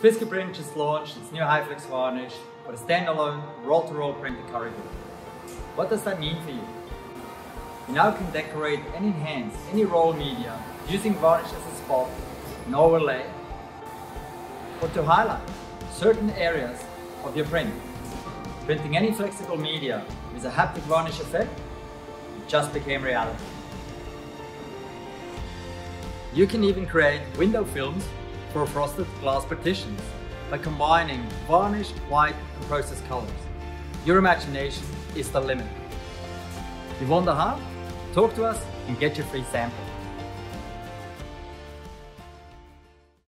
swissQprint just launched its new HyFlex varnish for the standalone roll-to-roll printed Karibu What does that mean for you? You now can decorate and enhance any roll media using varnish as a spot, an overlay, or to highlight certain areas of your print. Printing any flexible media with a haptic varnish effect just became reality. You can even create window films for frosted glass partitions by combining varnished, white and processed colors. Your imagination is the limit. You wonder how? Talk to us and get your free sample.